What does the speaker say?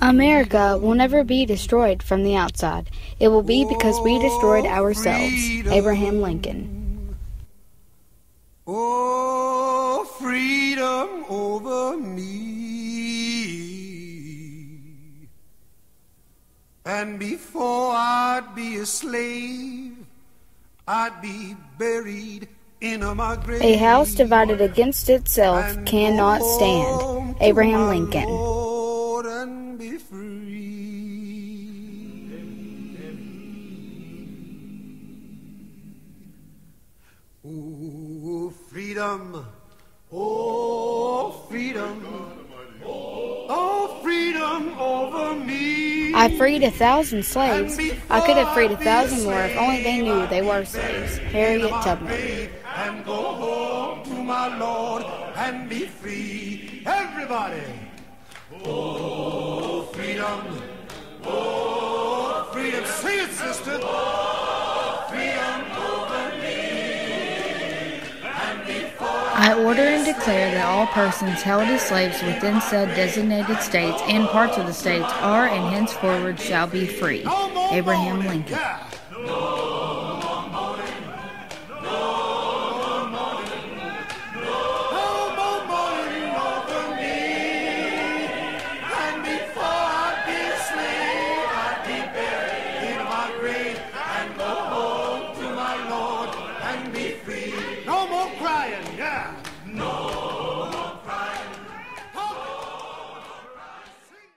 America will never be destroyed from the outside. It will be because we destroyed ourselves. Abraham Lincoln. Oh, freedom over me. And before I'd be a slave, I'd be buried in a grave. A house divided against itself cannot stand. Abraham Lincoln. Oh, freedom. Oh, freedom. Oh, freedom over me. I freed a thousand slaves. I could have freed a thousand more if only they knew they were slaves. Harriet Tubman. And go home to my Lord and be free. Everybody. Oh, freedom. Oh, freedom. Sing it, sister. I order and declare that all persons held as slaves within said designated states and parts of the states are and henceforward shall be free. Abraham. Lincoln. Yeah. No.